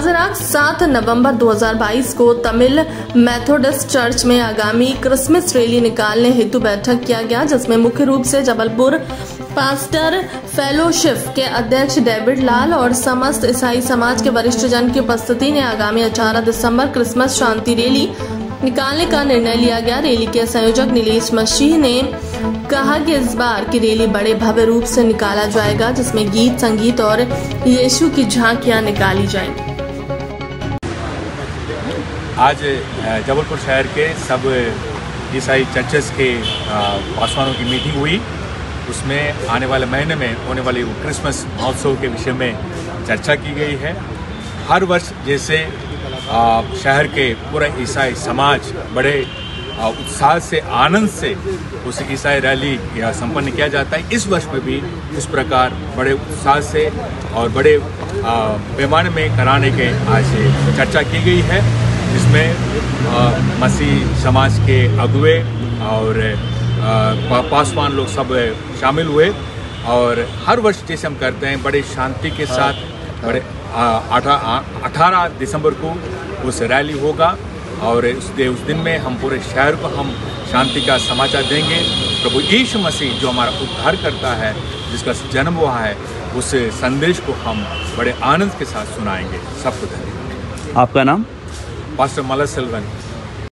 दिनांक 7 नवंबर 2022 को Tamil Methodist church में आगामी क्रिसमस रैली निकालने हेतु बैठक किया गया, जिसमें मुख्य रूप से जबलपुर पास्टर फेलोशिप के अध्यक्ष डेविड लाल और समस्त ईसाई समाज के वरिष्ठ जन की उपस्थिति ने आगामी 18 दिसंबर क्रिसमस शांति रैली निकालने का निर्णय लिया गया। रैली के संयोजक नीलेश मसीह ने कहा कि इस बार की रैली बड़े भव्य रूप से निकाला जाएगा, जिसमें गीत, संगीत और यीशु की झांकियाँ निकाली जाएँगी। आज जबलपुर शहर के सब ईसाई चर्चेस के पासवानों की मीटिंग हुई। उसमें आने वाले महीने में होने वाले क्रिसमस महोत्सव के विषय में चर्चा की गई है। हर वर्ष जैसे शहर के पूरा ईसाई समाज बड़े उत्साह से, आनंद से उस ईसाई रैली या संपन्न किया जाता है। इस वर्ष में भी इस प्रकार बड़े उत्साह से और बड़े पैमाने में कराने के आज चर्चा की गई है जिसमें मसीह समाज के अगुए और पासवान लोग सब शामिल हुए। और हर वर्ष जैसे हम करते हैं बड़े शांति के साथ बड़े अठारह दिसंबर को उस रैली होगा। और उस दे- उस दिन में हम पूरे शहर को हम शांति का समाचार देंगे। प्रभु यीशु मसीह जो हमारा उद्धार करता है जिसका जन्म हुआ है उस संदेश को हम बड़े आनंद के साथ सुनाएँगे। सबको धन्यवाद। आपका नाम? पास्टर मलर सेल्वन।